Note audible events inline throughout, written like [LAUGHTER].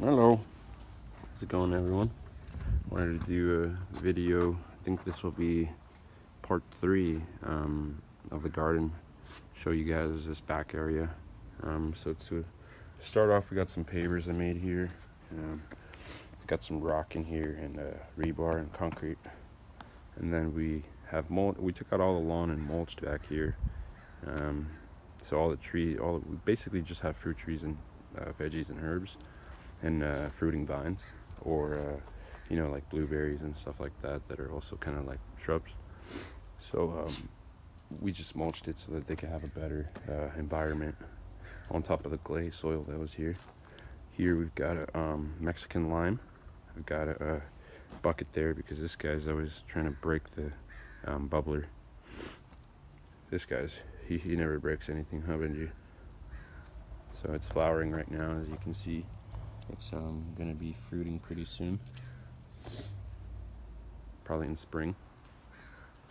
Hello. How's it going everyone? Wanted to do a video. I think this will be part three um, of the garden. Show you guys this back area. Um, so to start off, we got some pavers I made here. Um, got some rock in here and uh, rebar and concrete. And then we have mulch. We took out all the lawn and mulched back here. Um, so all the tree, all we basically just have fruit trees and uh, veggies and herbs and uh, fruiting vines or uh, you know like blueberries and stuff like that that are also kind of like shrubs. So um, we just mulched it so that they could have a better uh, environment on top of the clay soil that was here. Here we've got a um, Mexican lime. I've got a, a, bucket there because this guy's always trying to break the um, bubbler. This guy's he, he never breaks anything huh Benji? So it's flowering right now as you can see it's um, going to be fruiting pretty soon. Probably in spring.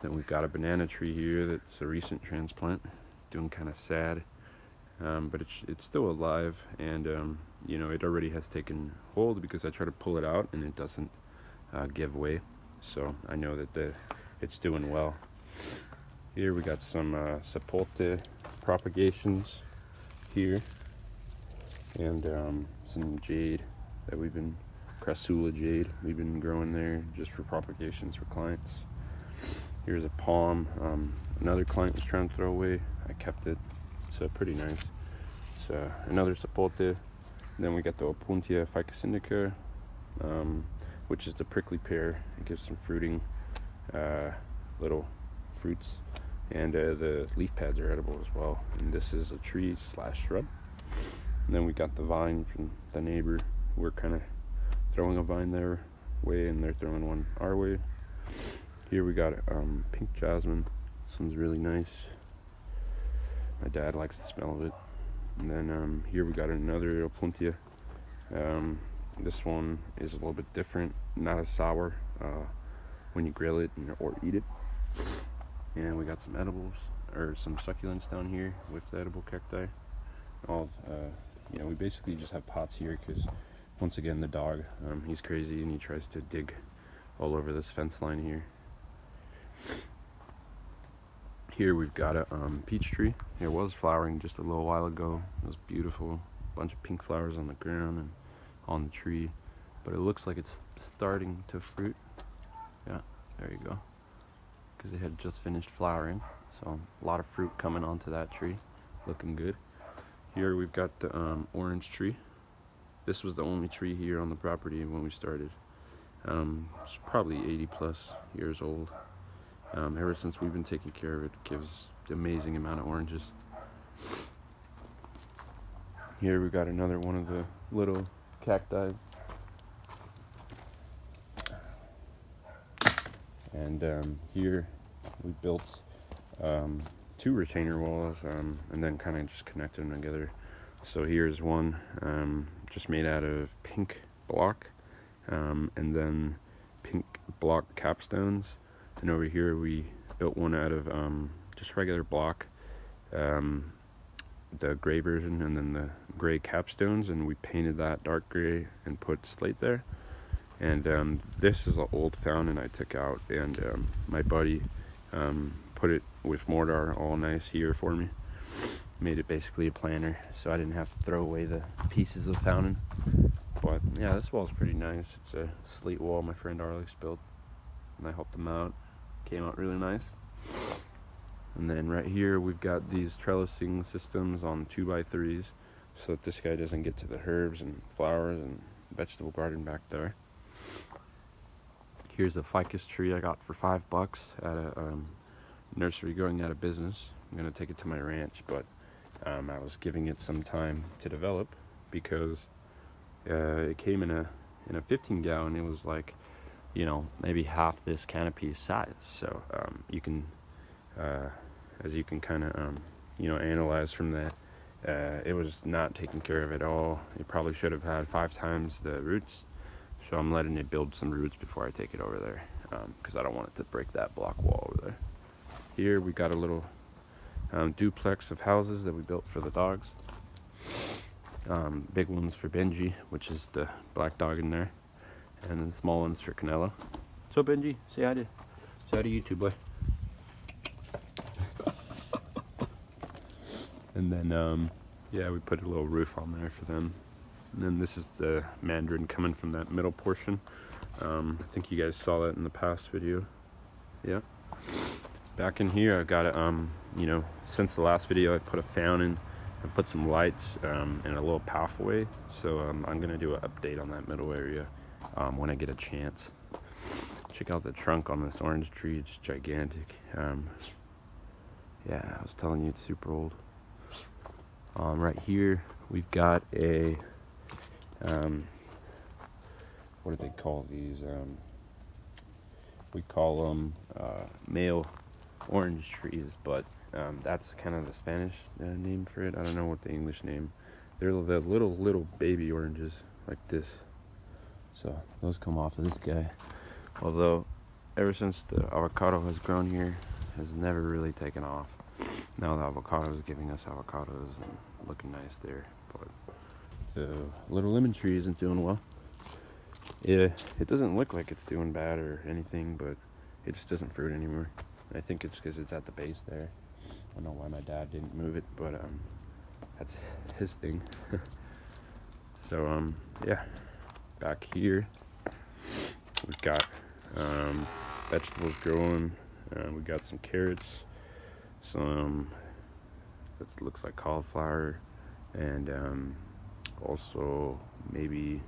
Then we've got a banana tree here that's a recent transplant. Doing kind of sad. Um, but it's, it's still alive and um, you know it already has taken hold because I try to pull it out and it doesn't uh, give way so I know that the, it's doing well here we got some uh, sapote propagations here and um, some jade that we've been crassula jade we've been growing there just for propagations for clients. Here's a palm um, another client was trying to throw away. I kept it so pretty nice. So another sapote then we got the opuntia ficus um, which is the prickly pear. It gives some fruiting uh, little fruits. And uh, the leaf pads are edible as well. And this is a tree slash shrub and then we got the vine from the neighbor. We're kind of throwing a vine their way and they're throwing one our way. Here we got um, pink jasmine. This one's really nice. My dad likes the smell of it. And then um, here we got another Opuntia. Um, this one is a little bit different, not as sour uh, when you grill it or eat it. And we got some edibles or some succulents down here with the edible cacti. All uh, you know, we basically just have pots here because once again the dog, um, he's crazy and he tries to dig all over this fence line here. Here we've got a um, peach tree. It was flowering just a little while ago. It was beautiful. A bunch of pink flowers on the ground and on the tree. But it looks like it's starting to fruit. Yeah, there you go. Because it had just finished flowering. So a lot of fruit coming onto that tree. Looking good. Here we've got the um, orange tree. This was the only tree here on the property when we started. Um, it's probably 80 plus years old. Um, ever since we've been taking care of it, it gives amazing amount of oranges. Here we've got another one of the little cacti. And um, here we built um, two retainer walls um, and then kind of just connected them together. So here's one um, just made out of pink block um, and then pink block capstones. And over here we built one out of um, just regular block, um, the gray version and then the gray capstones and we painted that dark gray and put slate there. And um, this is an old fountain I took out and my buddy um, put it with mortar all nice here for me. Made it basically a planter so I didn't have to throw away the pieces of fountain. But yeah, this wall's pretty nice. It's a slate wall my friend Alex built and I helped him out. Came out really nice. And then right here we've got these trellising systems on 2x3s so that this guy doesn't get to the herbs and flowers and vegetable garden back there. Here's a ficus tree I got for five bucks at a um, nursery going out of business. I'm going to take it to my ranch, but um, I was giving it some time to develop because uh, it came in a in a 15 gallon. It was like, you know, maybe half this canopy size. So um, you can, uh, as you can kind of, um, you know, analyze from that, uh, it was not taken care of at all. It probably should have had five times the roots. So I'm letting it build some roots before I take it over there because um, I don't want it to break that block wall over there. Here we got a little um, duplex of houses that we built for the dogs. Um, big ones for Benji, which is the black dog in there, and then small ones for Canelo. So Benji, say hi to, say hi to YouTube, boy. [LAUGHS] and then, um, yeah, we put a little roof on there for them. And then this is the mandarin coming from that middle portion. Um, I think you guys saw that in the past video. Yeah. Back in here, I've got um, you know, since the last video, I put a fountain I put some lights um, and a little pathway. So um, I'm gonna do an update on that middle area um, when I get a chance. Check out the trunk on this orange tree, it's gigantic. Um, yeah, I was telling you it's super old. Um, right here, we've got a, um, what do they call these? we call them uh, male orange trees, but um, that's kind of the Spanish uh, name for it. I don't know what the English name. They're the little little baby oranges like this. So those come off of this guy. Although ever since the avocado has grown here, has never really taken off. Now the avocado is giving us avocados and looking nice there. But the little lemon tree isn't doing well. Yeah, it doesn't look like it's doing bad or anything, but it just doesn't fruit anymore. I think it's because it's at the base there. I don't know why my dad didn't move it, but um, that's [LAUGHS] his thing. [LAUGHS] so um, yeah, back here we've got um, vegetables growing. Uh, we got some carrots, some that looks like cauliflower, and um, also maybe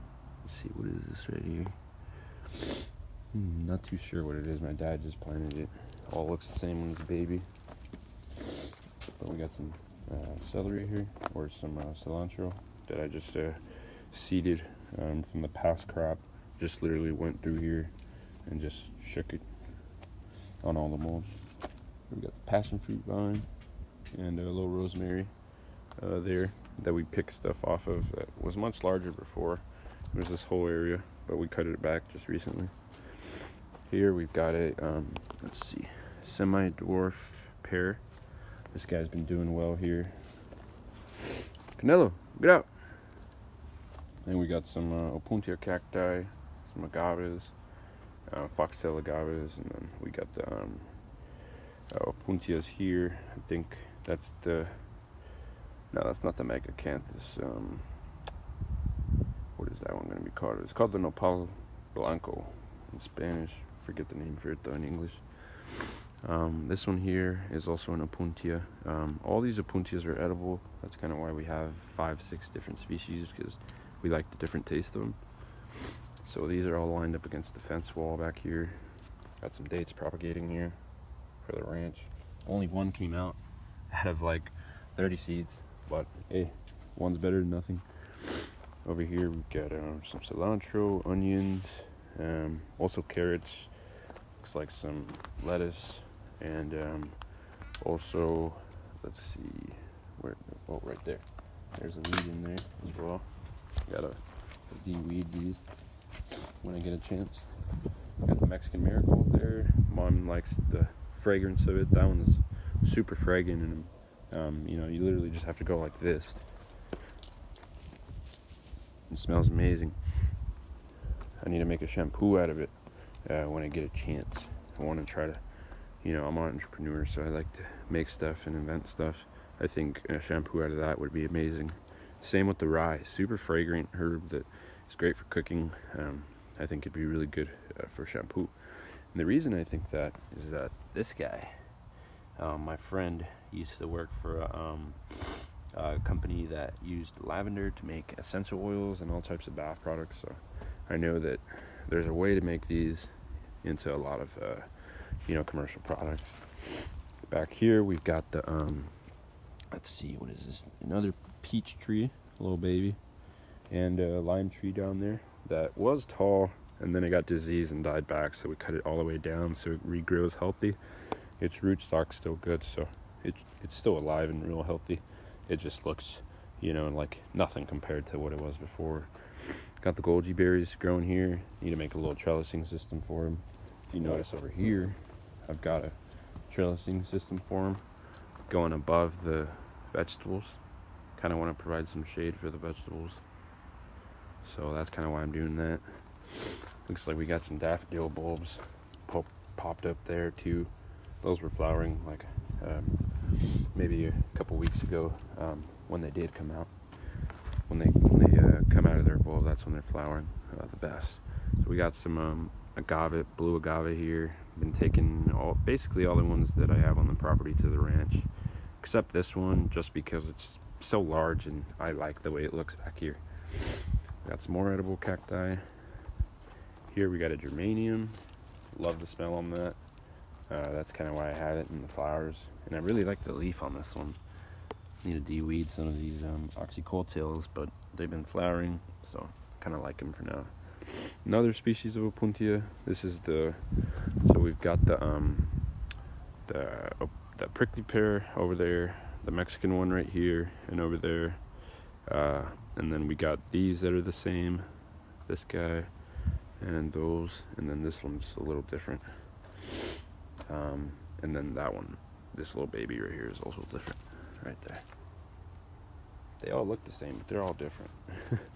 see what is this right here. Hmm, not too sure what it is. My dad just planted it. All looks the same when it's a baby. But we got some uh, celery here, or some uh, cilantro that I just uh, seeded um, from the past crop. Just literally went through here and just shook it on all the molds. We got the passion fruit vine and a little rosemary uh, there that we pick stuff off of that was much larger before. It was this whole area, but we cut it back just recently. Here we've got a, um, let's see, semi-dwarf pear this guy's been doing well here. Canelo, get out. And we got some uh, Opuntia cacti, some agaves, uh, foxtail agaves, and then we got the um, uh, Opuntias here. I think that's the, no, that's not the Megacanthus. Um, what is that one going to be called? It's called the Nopal Blanco in Spanish. Forget the name for it though in English. Um, this one here is also an Opuntia. Um, all these Opuntias are edible. That's kind of why we have five, six different species because we like the different taste of them. So these are all lined up against the fence wall back here. Got some dates propagating here for the ranch. Only one came out [LAUGHS] out of like 30 seeds, but hey, one's better than nothing. Over here we've got um, some cilantro, onions, um, also carrots. Looks like some lettuce, and um, also let's see where oh right there. There's a weed in there as well. Gotta de-weed these when I get a chance. Got the Mexican marigold there. Mom likes the fragrance of it. That one's super fragrant and um, you know you literally just have to go like this. It smells amazing. I need to make a shampoo out of it uh, when I get a chance I want to try to you know, I'm an entrepreneur, so I like to make stuff and invent stuff. I think a shampoo out of that would be amazing. Same with the rye, super fragrant herb that is great for cooking. Um, I think it'd be really good uh, for shampoo. And the reason I think that is that this guy, um, my friend, used to work for um, a company that used lavender to make essential oils and all types of bath products. So I know that there's a way to make these into a lot of uh, you know, commercial products. Back here, we've got the, um, let's see, what is this? Another peach tree, little baby, and a lime tree down there that was tall, and then it got diseased and died back, so we cut it all the way down so it regrows healthy. Its rootstock's still good, so it, it's still alive and real healthy. It just looks, you know, like nothing compared to what it was before. Got the goji berries growing here. Need to make a little trellising system for them. You notice over here, I've got a trellising system for them going above the vegetables kind of want to provide some shade for the vegetables. So that's kind of why I'm doing that. Looks like we got some daffodil bulbs pop popped up there too. Those were flowering like um, maybe a couple weeks ago um, when they did come out. When they when they uh, come out of their bulb, that's when they're flowering uh, the best. So we got some um, agave, blue agave here. Been taking all basically all the ones that I have on the property to the ranch, except this one, just because it's so large and I like the way it looks back here. Got some more edible cacti. Here we got a geranium. Love the smell on that. Uh, that's kind of why I have it in the flowers. And I really like the leaf on this one. Need to de-weed some of these um, but they've been flowering, so kind of like them for now. Another species of Opuntia. This is the so we've got the um the prickly pear over there, the Mexican one right here, and over there, uh, and then we got these that are the same. This guy and those, and then this one's a little different. Um, and then that one, this little baby right here is also different, right there. They all look the same, but they're all different. [LAUGHS]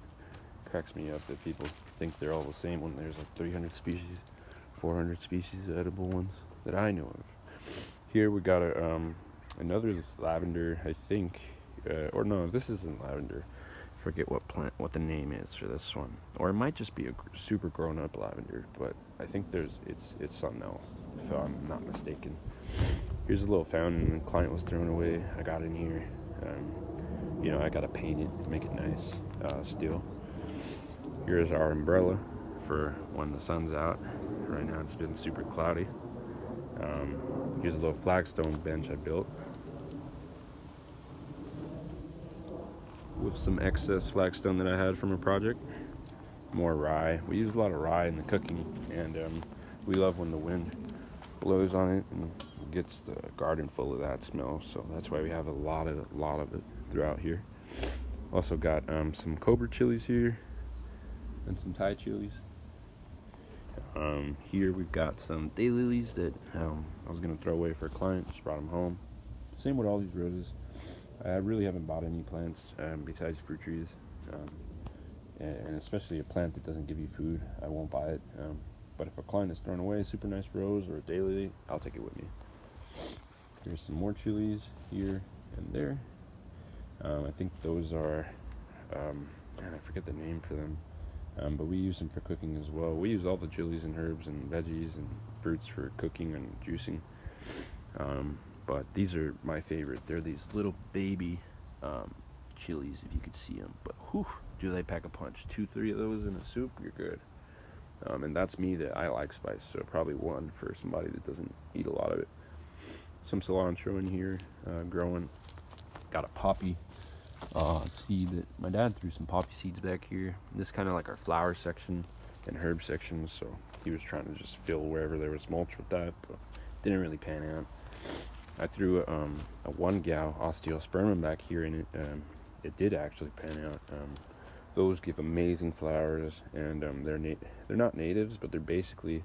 Cracks me up that people think they're all the same when there's like 300 species, 400 species of edible ones that I know of. Here we got a um, another lavender, I think, uh, or no, this isn't lavender forget what plant, what the name is for this one, or it might just be a super grown-up lavender. But I think there's it's it's something else, if I'm not mistaken. Here's a little fountain the client was throwing away. I got in here. Um, you know, I gotta paint it, make it nice, uh, still. Here's our umbrella for when the sun's out. Right now it's been super cloudy. Um, here's a little flagstone bench I built. with some excess flagstone that I had from a project. More rye. We use a lot of rye in the cooking, and um, we love when the wind blows on it and gets the garden full of that smell. So that's why we have a lot of a lot of it throughout here. Also got um, some cobra chilies here and some Thai chilies. Um, here we've got some daylilies that um, I was gonna throw away for a client. Just brought them home. Same with all these roses. I really haven't bought any plants um, besides fruit trees, um, and especially a plant that doesn't give you food. I won't buy it. Um, but if a client is throwing away a super nice rose or a daylily, I'll take it with me. Here's some more chilies here and there. Um, I think those are, um, man, I forget the name for them. Um, but we use them for cooking as well. We use all the chilies and herbs and veggies and fruits for cooking and juicing. Um, but these are my favorite. They're these little baby um, chilies, if you could see them. But whew, do they pack a punch? Two, three of those in a soup, you're good. Um, and that's me that I like spice, so probably one for somebody that doesn't eat a lot of it. Some cilantro in here, uh, growing. Got a poppy uh, that my dad threw some poppy seeds back here. This is kind of like our flower section and herb section, so he was trying to just fill wherever there was mulch with that, but didn't really pan out. I threw um, a one gal osteospermum back here and it, um, it did actually pan out. Um, those give amazing flowers and um, they're they're not natives but they're basically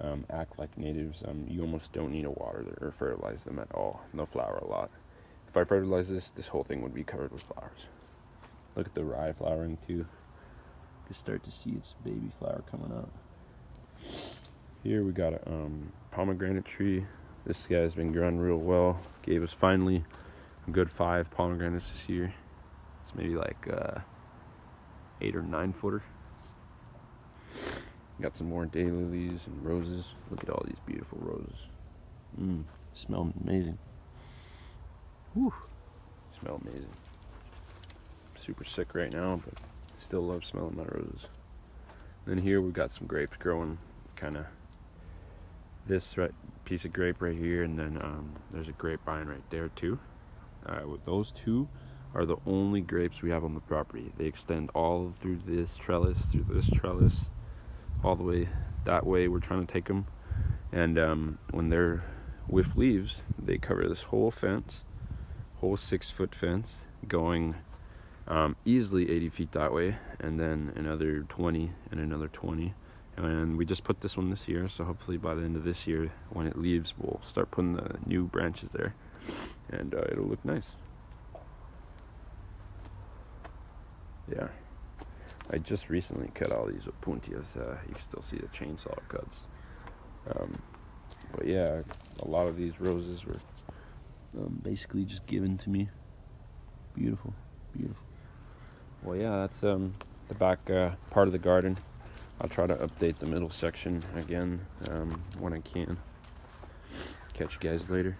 um, act like natives. Um, you almost don't need to water or fertilize them at all. They'll flower a lot. If I fertilize this, this whole thing would be covered with flowers. Look at the rye flowering too. You can start to see its baby flower coming up. Here we got a pomegranate tree this guy's been growing real well. Gave us finally a good five pomegranates this year. It's maybe like uh, eight or nine footer. Got some more daylilies and roses. Look at all these beautiful roses. Mmm, smell amazing. Whew, smell amazing. Super sick right now, but still love smelling my roses. Then here we've got some grapes growing kind of this right piece of grape right here and then um, there's a grapevine right there too. Those two are the only grapes we have on the property. They extend all through this trellis through this trellis all the way that way we're trying to take them and um, when they're with leaves they cover this whole fence whole six foot fence going um, easily 80 feet that way and then another 20 and another 20 and we just put this one this year so hopefully by the end of this year when it leaves we'll start putting the new branches there and uh, it'll look nice yeah. I just recently cut all these with puntias. Uh, you can still see the chainsaw cuts. Um, but yeah, a lot of these roses were um, basically just given to me. Beautiful, beautiful. Well, yeah, that's um, the back uh, part of the garden. I'll try to update the middle section again um, when I can. Catch you guys later.